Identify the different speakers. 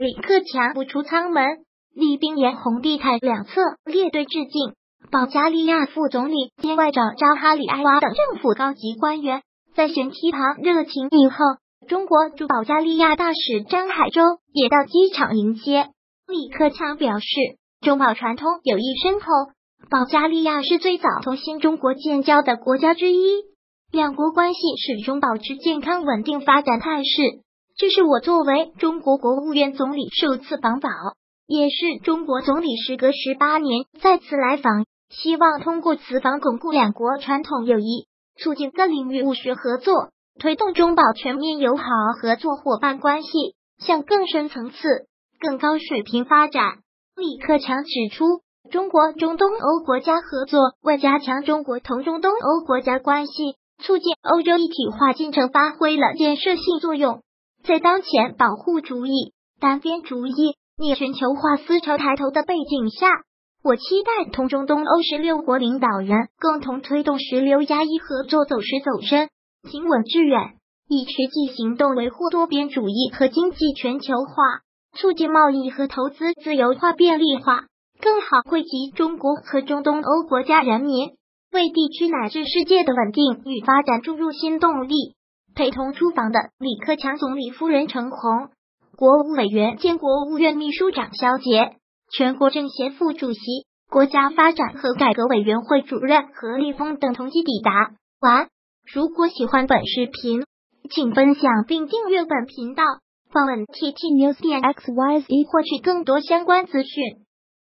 Speaker 1: 李克强不出舱门，礼宾沿红地毯两侧列队致敬。保加利亚副总理兼外长扎哈里埃娃等政府高级官员在舷梯旁热情迎候。中国驻保加利亚大使张海洲也到机场迎接。李克强表示，中保传统友谊深厚，保加利亚是最早同新中国建交的国家之一，两国关系始终保持健康稳定发展态势。这是我作为中国国务院总理首次访保，也是中国总理时隔十八年再次来访。希望通过此访巩固两国传统友谊，促进各领域务实合作，推动中保全面友好合作伙伴关系向更深层次、更高水平发展。李克强指出，中国中东欧国家合作为加强中国同中东欧国家关系、促进欧洲一体化进程发挥了建设性作用。在当前保护主义、单边主义、逆全球化思潮抬头的背景下。我期待同中东欧十六国领导人共同推动石榴压一合作走实走深、行稳致远，以实际行动维护多边主义和经济全球化，促进贸易和投资自由化便利化，更好惠及中国和中东欧国家人民，为地区乃至世界的稳定与发展注入新动力。陪同出访的李克强总理夫人陈红、国务委员兼国务院秘书长肖捷。全国政协副主席、国家发展和改革委员会主任何立峰等同机抵达。完。如果喜欢本视频，请分享并订阅本频道，访问 tt news 点 xyz 获取更多相关资讯。